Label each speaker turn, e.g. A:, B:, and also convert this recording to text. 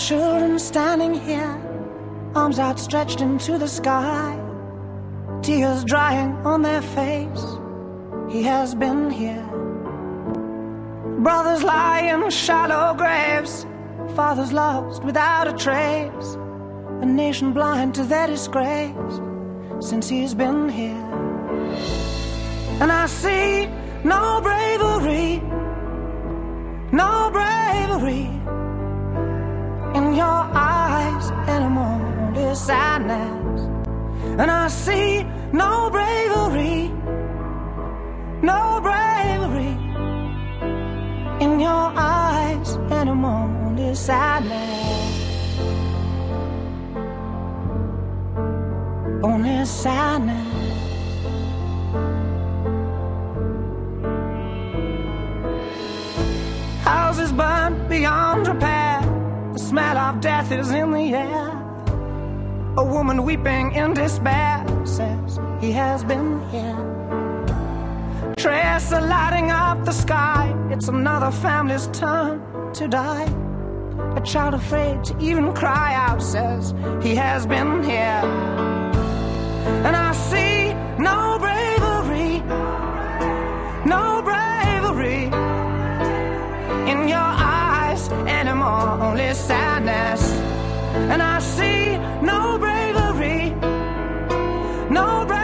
A: children standing here, arms outstretched into the sky, tears drying on their face. He has been here. Brothers lie in shallow graves, fathers lost without a trace, a nation blind to their disgrace since he's been here. And I see no bravery, no bravery in your eyes anymore. There's sadness, and I see no bravery, no bravery in your eyes anymore. There's sadness, only sadness. is in the air. A woman weeping in despair says he has been here. Trace lighting up the sky. It's another family's turn to die. A child afraid to even cry out says he has been here. And I see no bravery, no bravery in your eyes anymore, only sadness and I see no bravery, no bravery.